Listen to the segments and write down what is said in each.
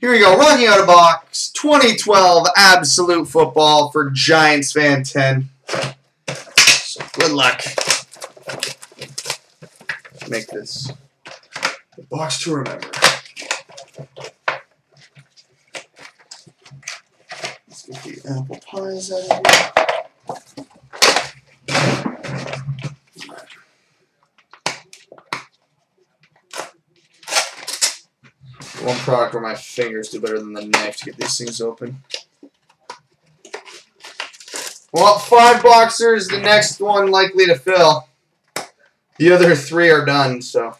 Here we go. Rocking out of box. 2012 Absolute Football for Giants Fan 10. So good luck. Make this a box to remember. Let's get the apple pies out of One product where my fingers do better than the knife to get these things open. Well, five boxers, the next one likely to fill. The other three are done, so.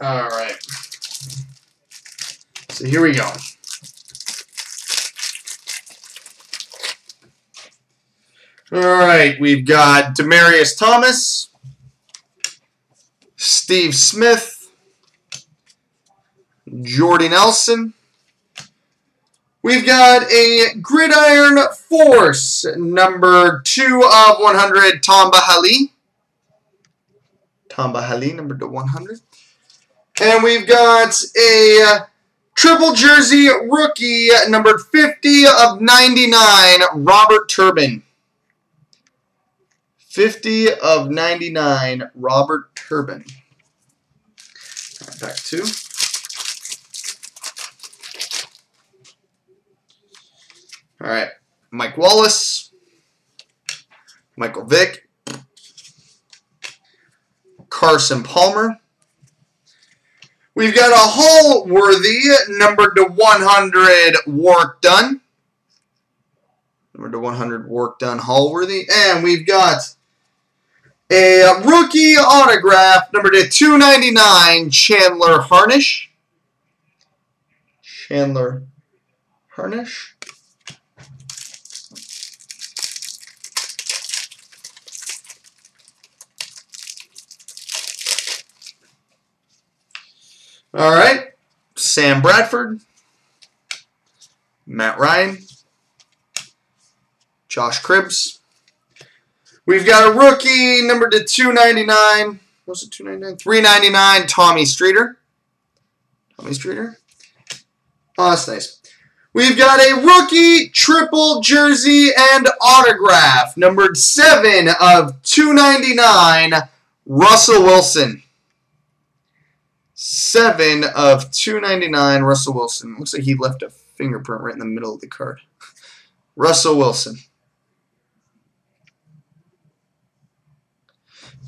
All right. So here we go. All right, we've got Demaryius Thomas, Steve Smith, Jordy Nelson. We've got a Gridiron Force, number 2 of 100, Tamba Bahali. Tamba Bahali, number to 100. And we've got a uh, triple jersey rookie, numbered 50 of 99, Robert Turbin. 50 of 99, Robert Turbin. Back to. All right, Mike Wallace, Michael Vick, Carson Palmer. We've got a Hall Worthy, numbered to 100, Warrick Dunn. Numbered to 100, Warrick Dunn Hall Worthy. And we've got a rookie autograph, numbered to 299, Chandler Harnish. Chandler Harnish. All right. Sam Bradford. Matt Ryan. Josh Cribbs. We've got a rookie, number to 299. What's it, 299? 399, Tommy Streeter. Tommy Streeter. Oh, that's nice. We've got a rookie triple jersey and autograph, numbered 7 of 299, Russell Wilson. 7 of 299, Russell Wilson. Looks like he left a fingerprint right in the middle of the card. Russell Wilson.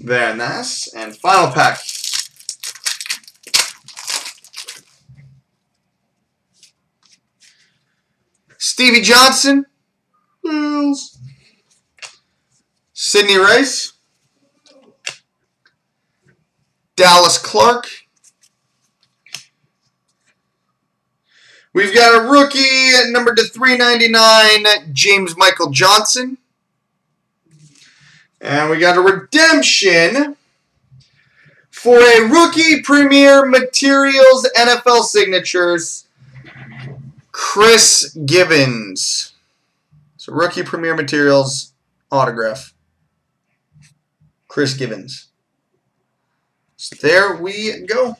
Very nice. And final pack. Stevie Johnson. Bills. Sidney Rice. Dallas Clark. We've got a rookie number to 399, James Michael Johnson. And we got a redemption for a rookie premier materials NFL signatures, Chris Givens. So rookie premier materials autograph, Chris Givens. So there we go.